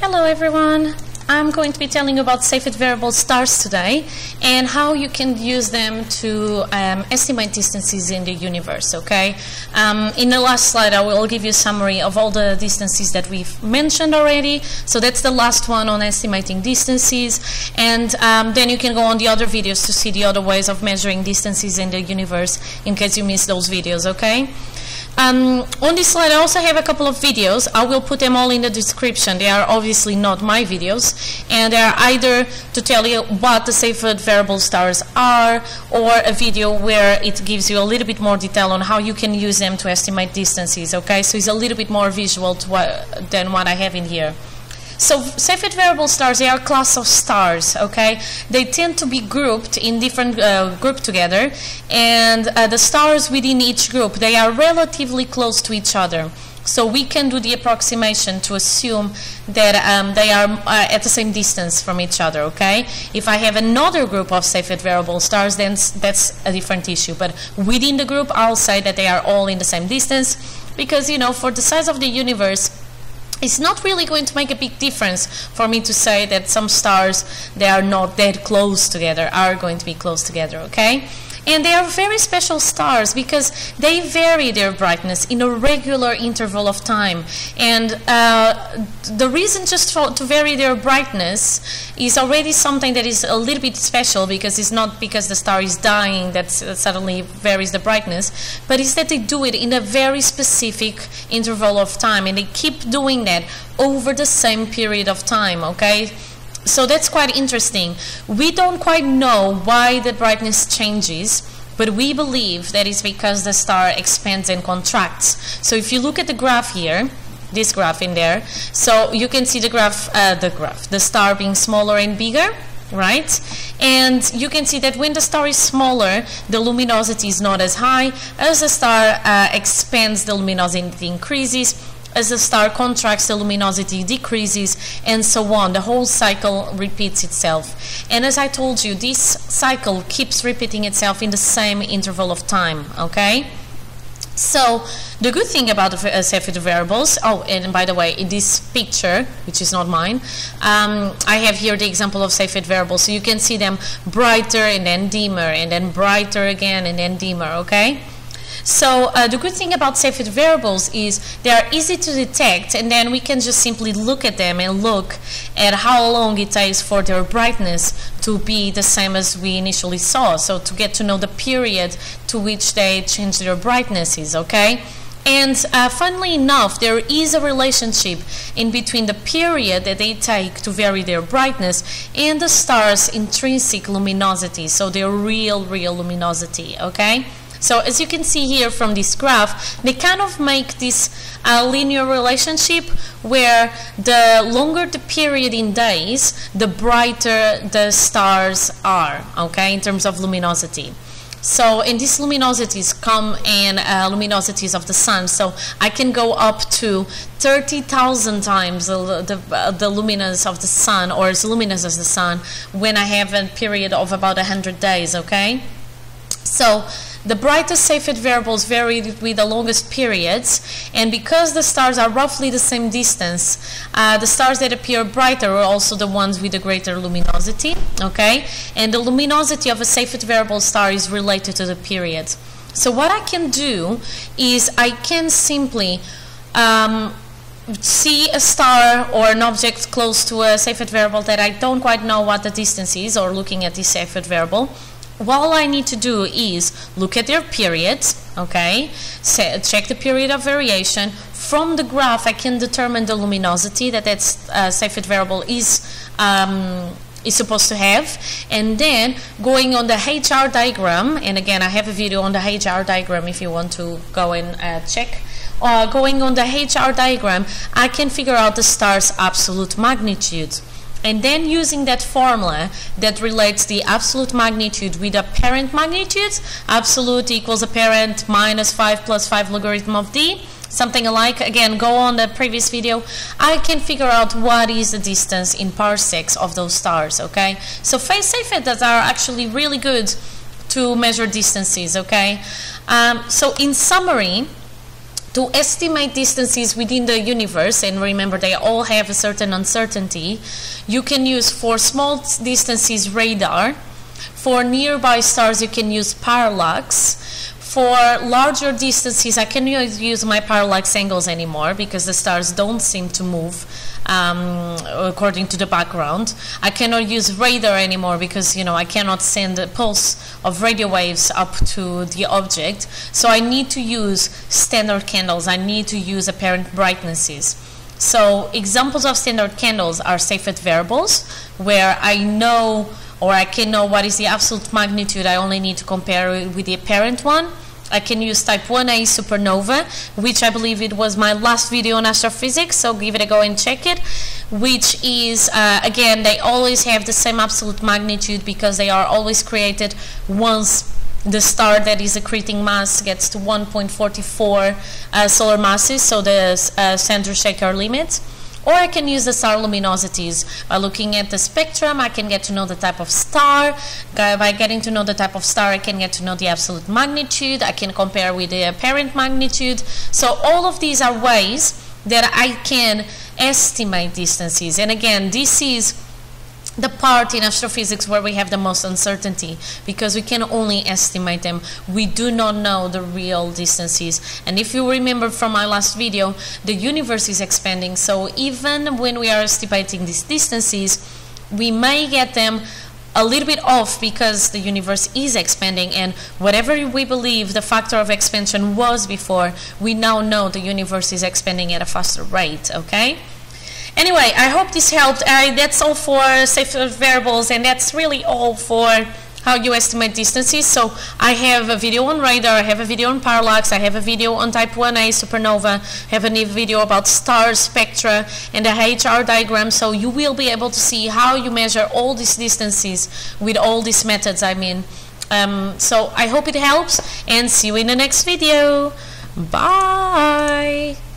Hello everyone. I'm going to be telling you about Cepheid variable stars today and how you can use them to um, estimate distances in the universe, okay? Um, in the last slide I will give you a summary of all the distances that we've mentioned already. So that's the last one on estimating distances and um, then you can go on the other videos to see the other ways of measuring distances in the universe in case you missed those videos, okay? Um, on this slide, I also have a couple of videos. I will put them all in the description. They are obviously not my videos, and they are either to tell you what the Cepheid variable stars are, or a video where it gives you a little bit more detail on how you can use them to estimate distances. Okay, so it's a little bit more visual what, than what I have in here. So Cepheid variable stars, they are a class of stars, okay? They tend to be grouped in different uh, group together, and uh, the stars within each group, they are relatively close to each other. So we can do the approximation to assume that um, they are uh, at the same distance from each other, okay? If I have another group of Cepheid variable stars, then that's a different issue. But within the group, I'll say that they are all in the same distance because, you know, for the size of the universe, it's not really going to make a big difference for me to say that some stars they are not that close together are going to be close together okay and they are very special stars because they vary their brightness in a regular interval of time. And uh, the reason just for, to vary their brightness is already something that is a little bit special because it's not because the star is dying that suddenly varies the brightness, but it's that they do it in a very specific interval of time and they keep doing that over the same period of time, okay? So that's quite interesting. We don't quite know why the brightness changes, but we believe that it's because the star expands and contracts. So if you look at the graph here, this graph in there, so you can see the graph, uh, the graph, the star being smaller and bigger, right? And you can see that when the star is smaller, the luminosity is not as high. As the star uh, expands, the luminosity increases as the star contracts, the luminosity decreases, and so on. The whole cycle repeats itself. And as I told you, this cycle keeps repeating itself in the same interval of time, okay? So the good thing about the uh, Cepheid variables, oh, and by the way, in this picture, which is not mine, um, I have here the example of Cepheid variables. So you can see them brighter and then dimmer, and then brighter again and then dimmer, okay? So uh, the good thing about Cepheid variables is they are easy to detect and then we can just simply look at them and look at how long it takes for their brightness to be the same as we initially saw. So to get to know the period to which they change their brightnesses, okay? And uh, funnily enough, there is a relationship in between the period that they take to vary their brightness and the star's intrinsic luminosity, so their real, real luminosity, okay? So as you can see here from this graph, they kind of make this uh, linear relationship where the longer the period in days, the brighter the stars are, okay, in terms of luminosity. So, and these luminosities come in uh, luminosities of the sun. So, I can go up to 30,000 times the, the, uh, the, luminance of the sun, or as luminous as the sun, when I have a period of about 100 days, okay? So, the brightest Cepheid variables vary with the longest periods, and because the stars are roughly the same distance, uh, the stars that appear brighter are also the ones with the greater luminosity, okay? And the luminosity of a Cepheid variable star is related to the period. So what I can do is I can simply um, see a star or an object close to a Cepheid variable that I don't quite know what the distance is, or looking at this Cepheid variable, all I need to do is look at their periods, okay, check the period of variation. From the graph, I can determine the luminosity that that uh, Cepheid variable is um, is supposed to have. And then going on the HR diagram, and again, I have a video on the HR diagram if you want to go and uh, check. Uh, going on the HR diagram, I can figure out the star's absolute magnitude. And then using that formula that relates the absolute magnitude with apparent magnitude, absolute equals apparent minus 5 plus 5 logarithm of d, something alike. Again, go on the previous video. I can figure out what is the distance in parsecs of those stars, okay? So phase that are actually really good to measure distances, okay? Um, so in summary, to estimate distances within the universe, and remember they all have a certain uncertainty, you can use for small distances radar, for nearby stars you can use parallax, for larger distances I cannot use my parallax angles anymore because the stars don't seem to move um, according to the background. I cannot use radar anymore because you know I cannot send a pulse of radio waves up to the object. So I need to use standard candles. I need to use apparent brightnesses. So examples of standard candles are Cepheid variables, where I know or I can know what is the absolute magnitude. I only need to compare it with the apparent one. I can use type 1a supernova, which I believe it was my last video on astrophysics, so give it a go and check it, which is, uh, again, they always have the same absolute magnitude because they are always created once the star that is accreting mass gets to 1.44 uh, solar masses, so the uh, Chandrasekhar limit. Or I can use the star luminosities. By looking at the spectrum, I can get to know the type of star. By getting to know the type of star, I can get to know the absolute magnitude. I can compare with the apparent magnitude. So all of these are ways that I can estimate distances. And again, this is the part in astrophysics where we have the most uncertainty because we can only estimate them. We do not know the real distances. And if you remember from my last video, the universe is expanding. So even when we are estimating these distances, we may get them a little bit off because the universe is expanding and whatever we believe the factor of expansion was before, we now know the universe is expanding at a faster rate, okay? Anyway, I hope this helped. Uh, that's all for Cepheid variables, and that's really all for how you estimate distances. So I have a video on radar, I have a video on parallax, I have a video on type 1a supernova, I have a new video about stars, spectra, and a HR diagram. So you will be able to see how you measure all these distances with all these methods, I mean. Um, so I hope it helps, and see you in the next video. Bye!